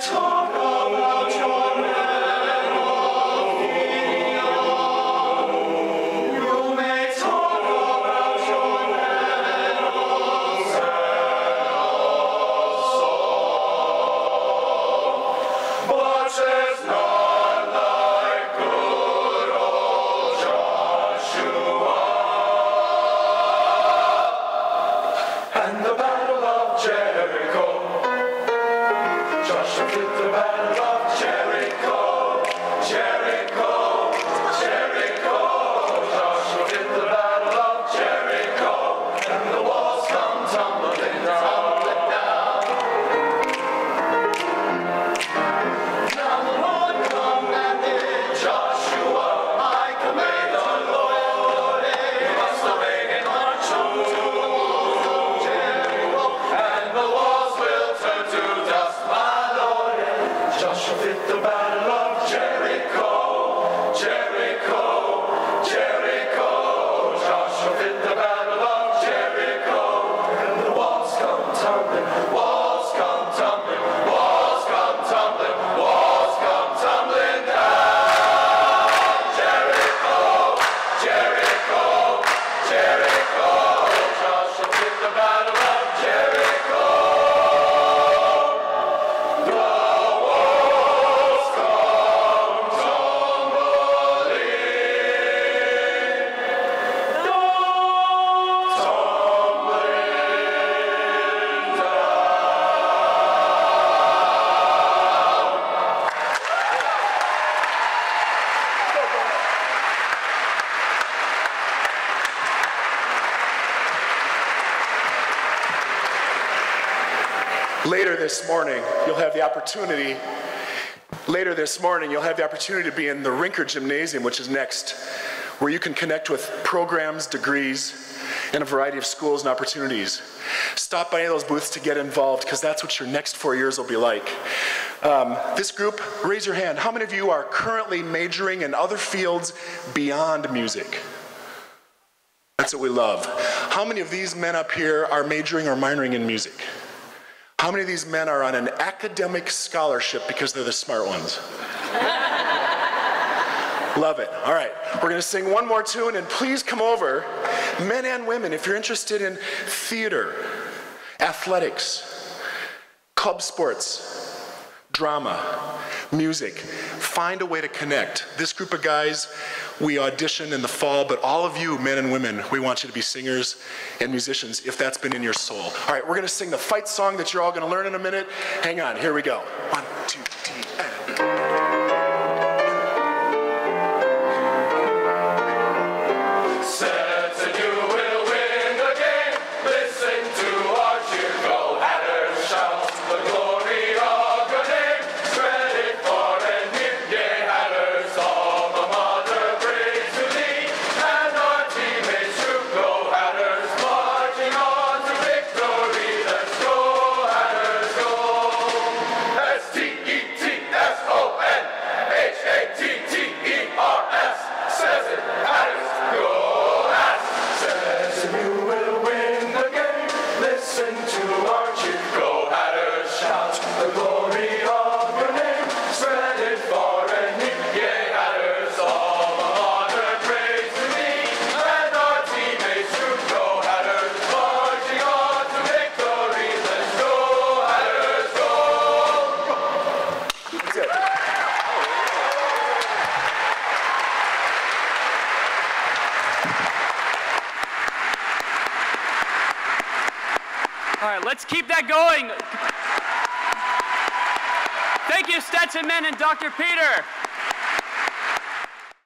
torn. Later this morning, you'll have the opportunity. Later this morning, you'll have the opportunity to be in the Rinker Gymnasium, which is next, where you can connect with programs, degrees, and a variety of schools and opportunities. Stop by any of those booths to get involved, because that's what your next four years will be like. Um, this group, raise your hand. How many of you are currently majoring in other fields beyond music? That's what we love. How many of these men up here are majoring or minoring in music? How many of these men are on an academic scholarship because they're the smart ones? Love it. All right, we're going to sing one more tune, and please come over, men and women, if you're interested in theater, athletics, club sports, drama, music. Find a way to connect. This group of guys, we audition in the fall, but all of you, men and women, we want you to be singers and musicians if that's been in your soul. All right, we're going to sing the fight song that you're all going to learn in a minute. Hang on, here we go. One, two, three, and. Let's keep that going. Thank you, Stetson Men and Dr. Peter.